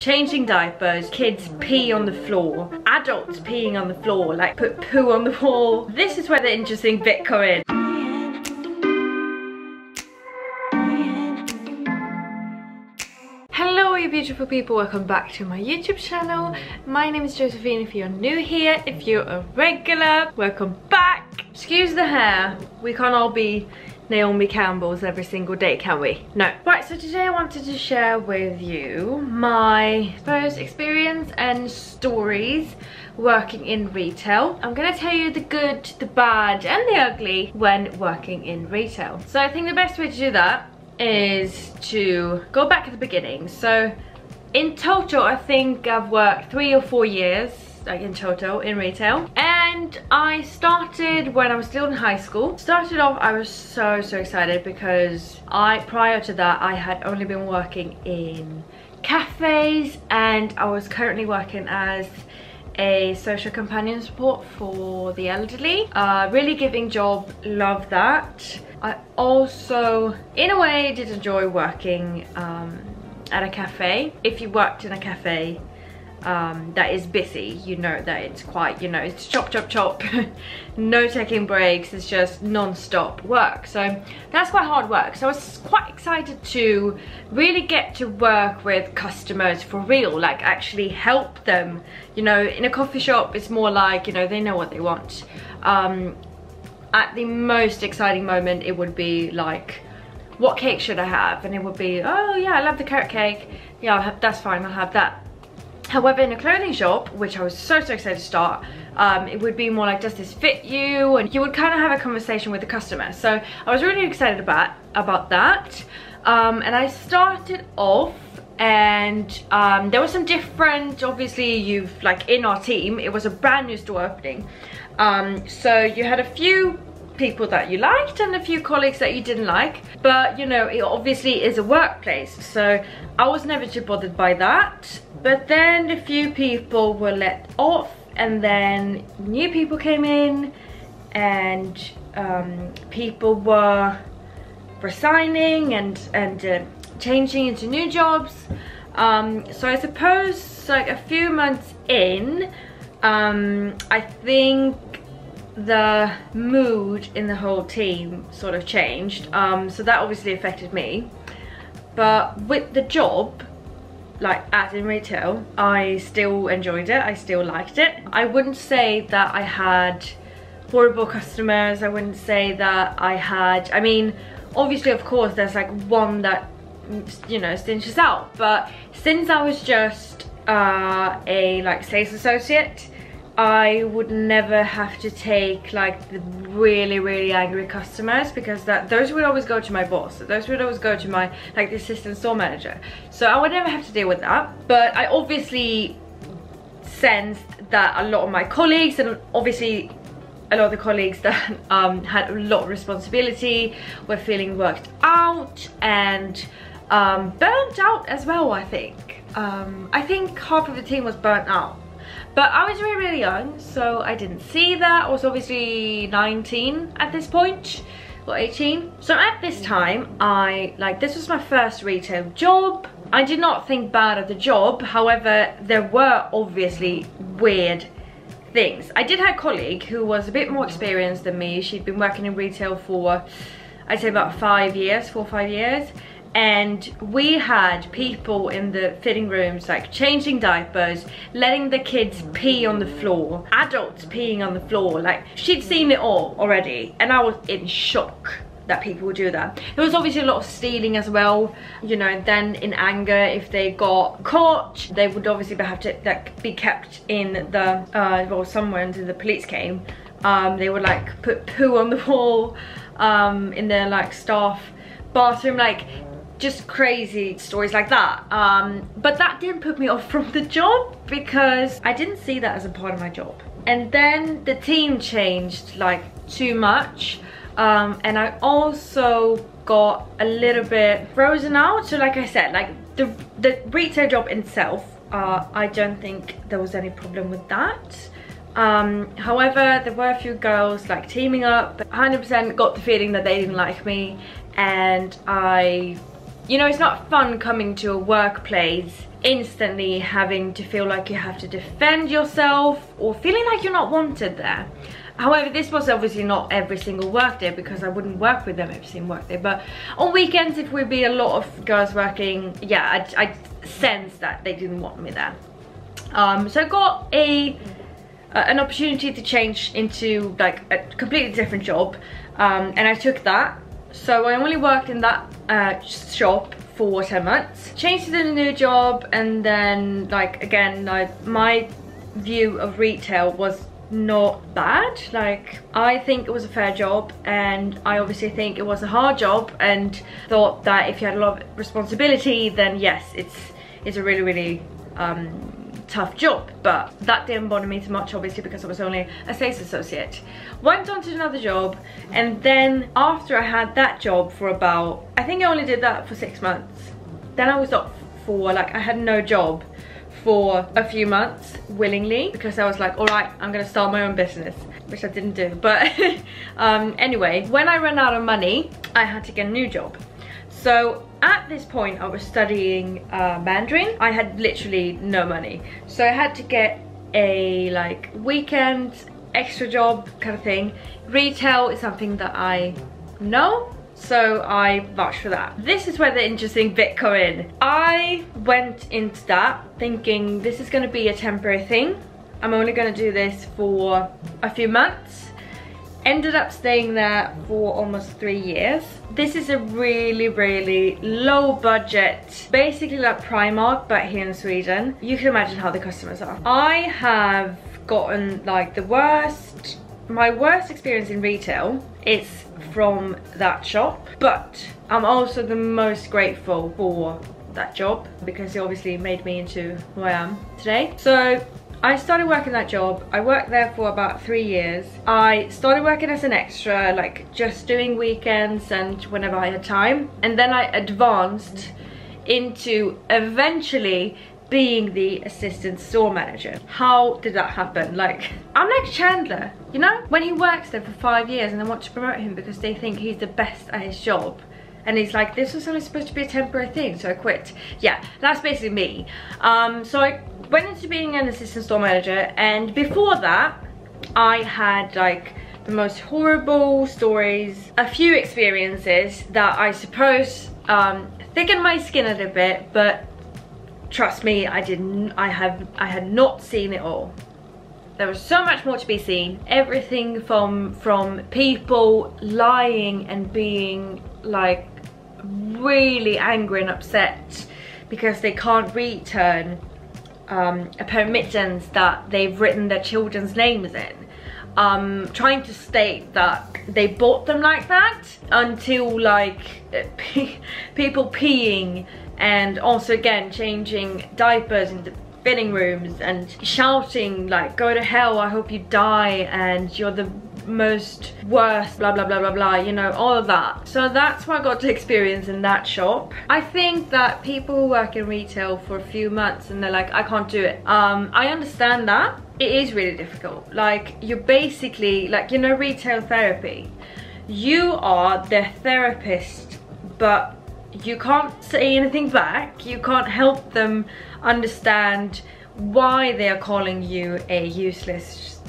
changing diapers, kids pee on the floor, adults peeing on the floor, like put poo on the wall. This is where the interesting bit come in. Hello beautiful people, welcome back to my YouTube channel. My name is Josefine if you're new here, if you're a regular, welcome back. Excuse the hair, we can't all be Naomi Campbell's every single day, can we? No. Right, so today I wanted to share with you my first experience and stories working in retail. I'm gonna tell you the good, the bad, and the ugly when working in retail. So I think the best way to do that is to go back at the beginning. So in total, I think I've worked three or four years like in total in retail and I started when I was still in high school. Started off I was so so excited because I prior to that I had only been working in cafes and I was currently working as a social companion support for the elderly. Uh, really giving job love that. I also in a way did enjoy working um, at a cafe. If you worked in a cafe um, that is busy. You know that it's quite you know it's chop chop chop. No taking breaks. It's just non-stop work. So that's quite hard work. So I was quite excited to really get to work with customers for real like actually help them. You know in a coffee shop it's more like you know they know what they want. Um, at the most exciting moment it would be like what cake should I have? And it would be oh yeah I love the carrot cake. Yeah have, that's fine I'll have that However, in a clothing shop, which I was so, so excited to start, um, it would be more like, does this fit you? And you would kind of have a conversation with the customer. So I was really excited about, about that. Um, and I started off and um, there was some different, obviously you've, like in our team, it was a brand new store opening. Um, so you had a few people that you liked and a few colleagues that you didn't like but you know it obviously is a workplace so I was never too bothered by that. But then a few people were let off and then new people came in and um, people were resigning and and uh, changing into new jobs. Um, so I suppose like a few months in um, I think the mood in the whole team sort of changed. Um, so that obviously affected me. But with the job like as in retail I still enjoyed it. I still liked it. I wouldn't say that I had horrible customers. I wouldn't say that I had I mean obviously of course there's like one that you know stinches out. But since I was just uh, a like sales associate I would never have to take like the really really angry customers because that those would always go to my boss those would always go to my like the assistant store manager. So I would never have to deal with that but I obviously sensed that a lot of my colleagues and obviously a lot of the colleagues that um, had a lot of responsibility were feeling worked out and um, burnt out as well I think. Um, I think half of the team was burnt out but I was really, really young, so I didn't see that. I was obviously 19 at this point, or 18. So at this time, I, like, this was my first retail job. I did not think bad of the job. However, there were obviously weird things. I did have a colleague who was a bit more experienced than me. She'd been working in retail for, I'd say about five years, four or five years and we had people in the fitting rooms like changing diapers letting the kids pee on the floor adults peeing on the floor like she'd seen it all already and i was in shock that people would do that. There was obviously a lot of stealing as well, you know, then in anger, if they got caught, they would obviously have to like, be kept in the, uh, well, somewhere until the police came. Um, they would like put poo on the wall um, in their like staff bathroom, like just crazy stories like that. Um, but that didn't put me off from the job because I didn't see that as a part of my job. And then the team changed like too much. Um, and I also got a little bit frozen out. So like I said like the, the retail job itself uh, I don't think there was any problem with that. Um, however there were a few girls like teaming up. 100% got the feeling that they didn't like me. And I you know, it's not fun coming to a workplace instantly having to feel like you have to defend yourself or feeling like you're not wanted there. However, this was obviously not every single workday because I wouldn't work with them every single workday. But on weekends, if we'd be a lot of girls working, yeah, I, I sense that they didn't want me there. Um, so I got a uh, an opportunity to change into like a completely different job, um, and I took that. So I only worked in that uh, shop for 10 months. Changed to the new job and then like again like my view of retail was not bad like I think it was a fair job and I obviously think it was a hard job and thought that if you had a lot of responsibility then yes it's it's a really really um, tough job but that didn't bother me too much obviously because I was only a sales associate. Went on to another job and then after I had that job for about I think I only did that for six months. Then I was off for like I had no job for a few months willingly because I was like all right I'm gonna start my own business which I didn't do but um, anyway when I ran out of money I had to get a new job. So at this point I was studying uh, Mandarin. I had literally no money. So I had to get a like weekend extra job kind of thing. Retail is something that I know so I vouch for that. This is where the interesting bit come in. I went into that thinking this is going to be a temporary thing. I'm only going to do this for a few months ended up staying there for almost three years. This is a really, really low budget, basically like Primark, but here in Sweden. You can imagine how the customers are. I have gotten like the worst, my worst experience in retail is from that shop, but I'm also the most grateful for that job because it obviously made me into who I am today. So I started working that job. I worked there for about three years. I started working as an extra, like just doing weekends and whenever I had time. And then I advanced into eventually being the assistant store manager. How did that happen? Like, I'm like Chandler, you know? When he works there for five years and they want to promote him because they think he's the best at his job. And he's like, this was only supposed to be a temporary thing, so I quit. Yeah, that's basically me. Um, so I went into being an assistant store manager and before that I had like the most horrible stories, a few experiences that I suppose um, thickened my skin a little bit but trust me I didn't I have I had not seen it all. There was so much more to be seen. Everything from from people lying and being like really angry and upset because they can't return um, a permittance that they've written their children's names in. Um, trying to state that they bought them like that until like people peeing and also again changing diapers in the fitting rooms and shouting like go to hell I hope you die and you're the most worst blah blah blah blah blah you know all of that. So that's what I got to experience in that shop. I think that people work in retail for a few months and they're like I can't do it. Um I understand that. It is really difficult. Like you're basically like you know retail therapy. You are their therapist but you can't say anything back. You can't help them understand why they are calling you a useless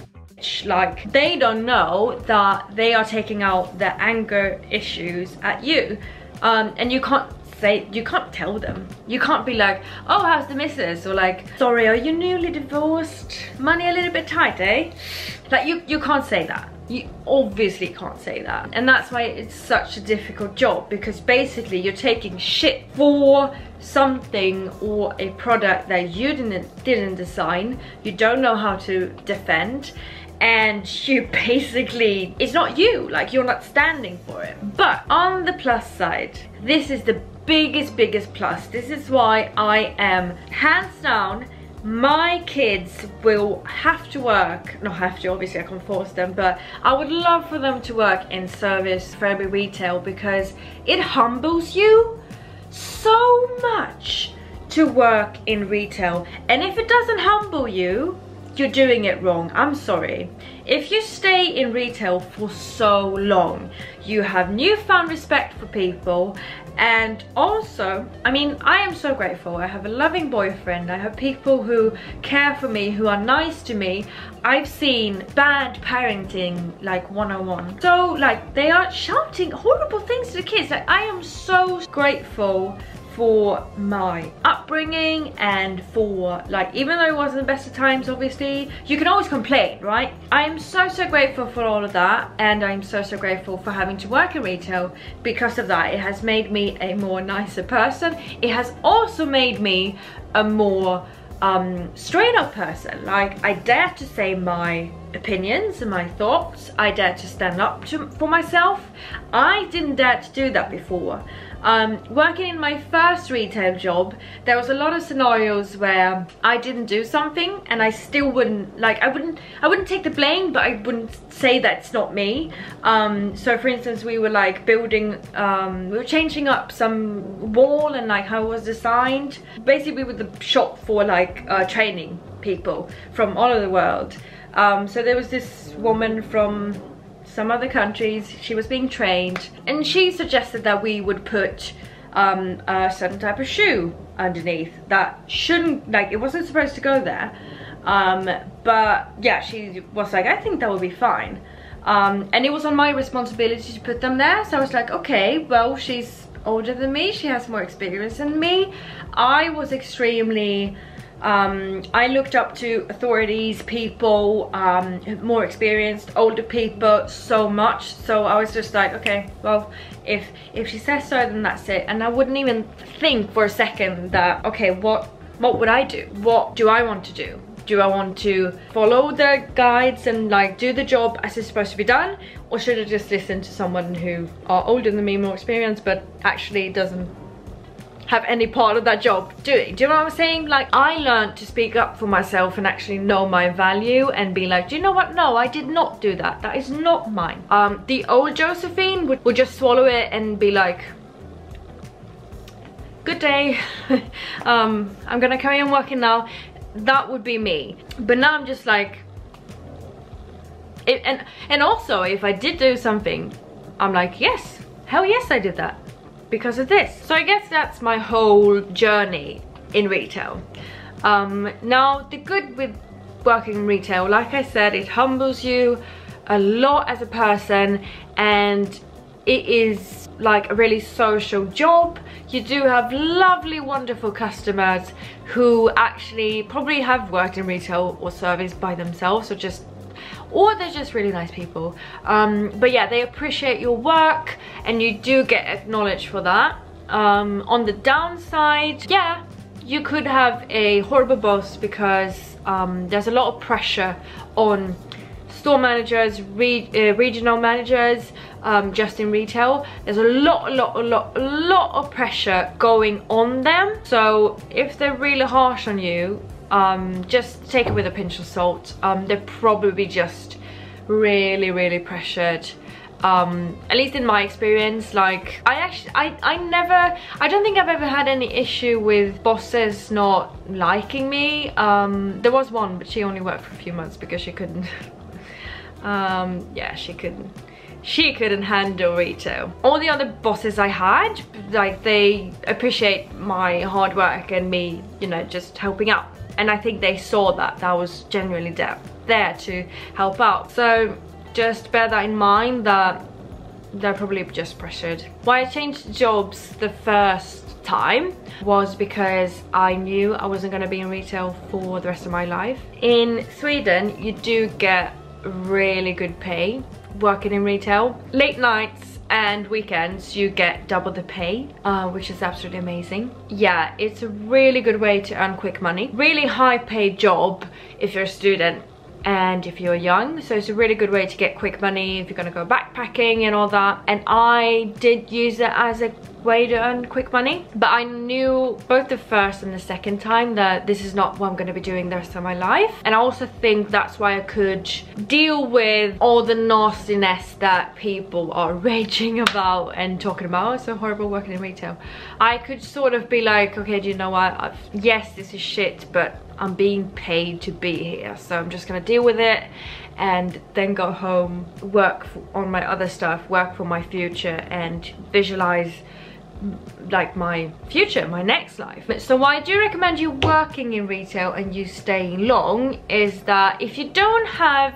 like they don't know that they are taking out their anger issues at you. Um, and you can't say you can't tell them. You can't be like oh how's the missus? or like sorry are you newly divorced? Money a little bit tight eh? Like you you can't say that. You obviously can't say that. And that's why it's such a difficult job because basically you're taking shit for something or a product that you didn't didn't design. You don't know how to defend and you basically, it's not you, like you're not standing for it. But on the plus side, this is the biggest, biggest plus. This is why I am hands down my kids will have to work not have to obviously i can't force them but i would love for them to work in service for every retail because it humbles you so much to work in retail and if it doesn't humble you you're doing it wrong. I'm sorry. If you stay in retail for so long, you have newfound respect for people. And also I mean I am so grateful. I have a loving boyfriend. I have people who care for me who are nice to me. I've seen bad parenting like 101 so like they are shouting horrible things to the kids. Like I am so grateful for my upbringing and for like even though it wasn't the best of times obviously you can always complain right? I am so so grateful for all of that and i'm so so grateful for having to work in retail. Because of that it has made me a more nicer person. It has also made me a more um, straight up person. Like I dare to say my opinions and my thoughts. I dare to stand up to, for myself. I didn't dare to do that before. Um, working in my first retail job, there was a lot of scenarios where I didn't do something and I still wouldn't, like I wouldn't, I wouldn't take the blame, but I wouldn't say that's not me. Um, so for instance, we were like building, um, we were changing up some wall and like how it was designed. Basically we were the shop for like uh, training people from all over the world. Um, so there was this woman from some other countries. She was being trained and she suggested that we would put um, a certain type of shoe underneath that shouldn't, like it wasn't supposed to go there. Um, but yeah, she was like, I think that will be fine. Um, and it was on my responsibility to put them there. So I was like, okay, well, she's older than me. She has more experience than me. I was extremely um, I looked up to authorities, people, um, more experienced, older people so much. So I was just like, okay, well, if if she says so, then that's it. And I wouldn't even think for a second that, okay, what what would I do? What do I want to do? Do I want to follow the guides and like do the job as it's supposed to be done? Or should I just listen to someone who are older than me, more experienced, but actually doesn't have any part of that job doing. Do you know what I'm saying? Like I learned to speak up for myself and actually know my value and be like, do you know what? No, I did not do that. That is not mine. Um, the old Josefine would, would just swallow it and be like, good day. um, I'm gonna carry on working now. That would be me. But now I'm just like, it, and and also if I did do something, I'm like, yes, hell yes I did that because of this. So I guess that's my whole journey in retail. Um, now, the good with working in retail, like I said, it humbles you a lot as a person and it is like a really social job. You do have lovely, wonderful customers who actually probably have worked in retail or service by themselves or just or they're just really nice people. Um, but yeah, they appreciate your work and you do get acknowledged for that. Um, on the downside, yeah, you could have a horrible boss because um, there's a lot of pressure on store managers, re uh, regional managers, um, just in retail. There's a lot, a lot, a lot, a lot of pressure going on them. So if they're really harsh on you, um, just take it with a pinch of salt. Um, they're probably just really, really pressured. Um, at least in my experience, like I actually, I, I never, I don't think I've ever had any issue with bosses not liking me. Um, there was one, but she only worked for a few months because she couldn't, um, yeah, she couldn't, she couldn't handle retail. All the other bosses I had, like they appreciate my hard work and me, you know, just helping out. And I think they saw that that was genuinely there, there to help out. So just bear that in mind that they're probably just pressured. Why I changed jobs the first time was because I knew I wasn't going to be in retail for the rest of my life. In Sweden you do get really good pay working in retail. Late nights and weekends you get double the pay uh, which is absolutely amazing. Yeah it's a really good way to earn quick money. Really high paid job if you're a student and if you're young so it's a really good way to get quick money if you're gonna go backpacking and all that. And I did use it as a way to earn quick money but I knew both the first and the second time that this is not what I'm going to be doing the rest of my life. And I also think that's why I could deal with all the nastiness that people are raging about and talking about. Oh, it's so horrible working in retail. I could sort of be like okay do you know what? I've, yes this is shit but I'm being paid to be here so I'm just gonna deal with it and then go home work on my other stuff work for my future and visualize like my future, my next life. So why I do recommend you working in retail and you staying long is that if you don't have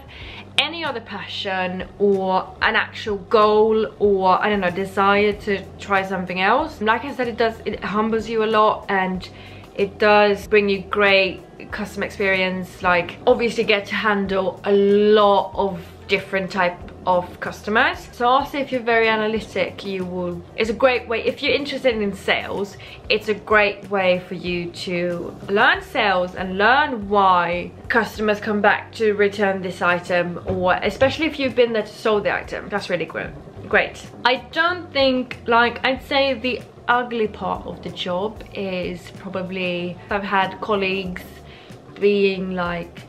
any other passion or an actual goal or I don't know desire to try something else like I said it does it humbles you a lot and it does bring you great customer experience like obviously get to handle a lot of different type of customers. So also if you're very analytic you will it's a great way if you're interested in sales it's a great way for you to learn sales and learn why customers come back to return this item or especially if you've been there to sell the item. That's really great great. I don't think like i'd say the ugly part of the job is probably i've had colleagues being like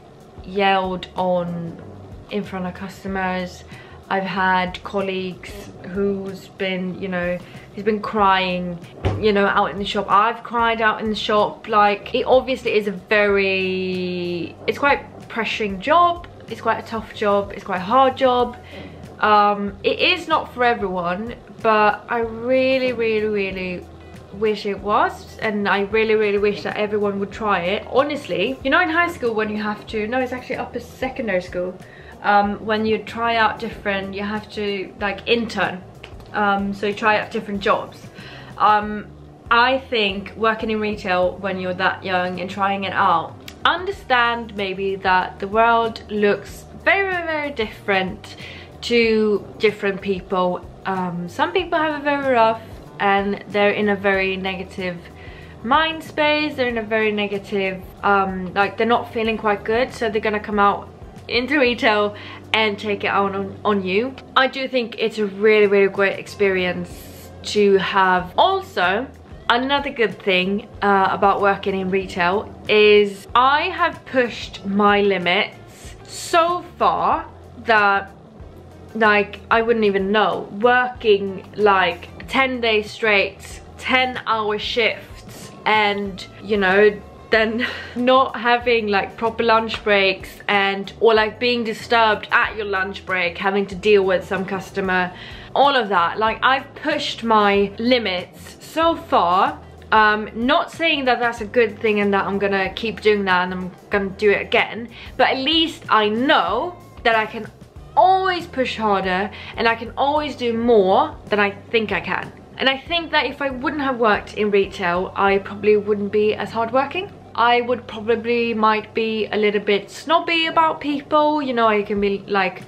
yelled on in front of customers I've had colleagues who's been, you know, he's been crying, you know, out in the shop. I've cried out in the shop. Like, it obviously is a very, it's quite pressuring job. It's quite a tough job. It's quite a hard job. Um, it is not for everyone, but I really, really, really wish it was and I really really wish that everyone would try it honestly you know in high school when you have to no it's actually upper secondary school um, when you try out different, you have to like intern. Um, so you try out different jobs. Um, I think working in retail when you're that young and trying it out, understand maybe that the world looks very, very different to different people. Um, some people have a very rough and they're in a very negative mind space, they're in a very negative, um, like they're not feeling quite good, so they're gonna come out into retail and take it out on, on you. I do think it's a really, really great experience to have. Also, another good thing uh, about working in retail is I have pushed my limits so far that like I wouldn't even know working like 10 days straight 10 hour shifts and you know then not having like proper lunch breaks and or like being disturbed at your lunch break having to deal with some customer all of that. Like I've pushed my limits so far. Um, not saying that that's a good thing and that I'm gonna keep doing that and I'm gonna do it again but at least I know that I can always push harder and I can always do more than I think I can and I think that if I wouldn't have worked in retail, I probably wouldn't be as hardworking. I would probably might be a little bit snobby about people. You know, I can be like,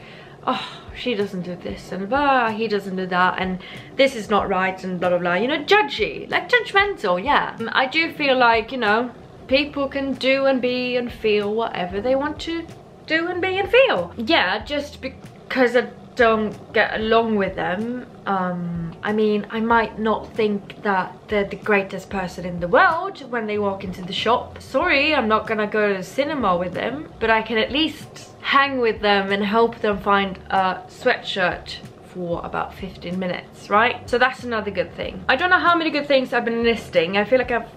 oh, she doesn't do this and blah, he doesn't do that and this is not right and blah, blah, blah. You know, judgy, like judgmental, yeah. Um, I do feel like, you know, people can do and be and feel whatever they want to do and be and feel. Yeah, just because I don't get along with them um, I mean I might not think that they're the greatest person in the world when they walk into the shop. Sorry I'm not gonna go to the cinema with them but I can at least hang with them and help them find a sweatshirt for about 15 minutes right? So that's another good thing. I don't know how many good things I've been listing. I feel like I've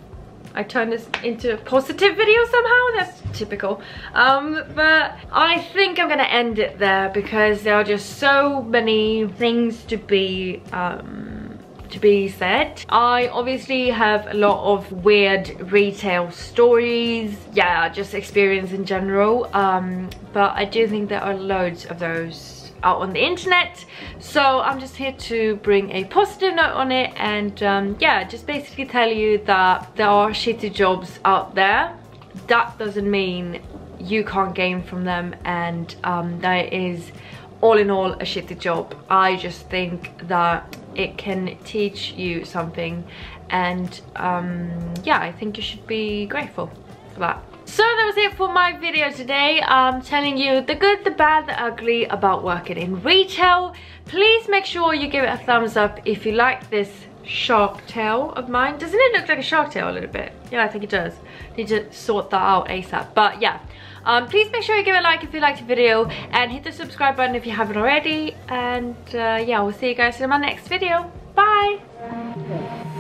I turned this into a positive video somehow. That's typical. Um, but I think I'm gonna end it there because there are just so many things to be um, to be said. I obviously have a lot of weird retail stories, yeah, just experience in general. Um, but I do think there are loads of those out on the internet. So i'm just here to bring a positive note on it and um, yeah just basically tell you that there are shitty jobs out there. That doesn't mean you can't gain from them and um, that is all in all a shitty job. I just think that it can teach you something and um, yeah i think you should be grateful for that so that was it for my video today. I'm telling you the good, the bad, the ugly about working in retail. Please make sure you give it a thumbs up if you like this shark tail of mine. Doesn't it look like a shark tail a little bit? Yeah, I think it does. Need to sort that out ASAP. But yeah, um, please make sure you give it a like if you liked the video and hit the subscribe button if you haven't already. And uh, yeah, we'll see you guys in my next video. Bye!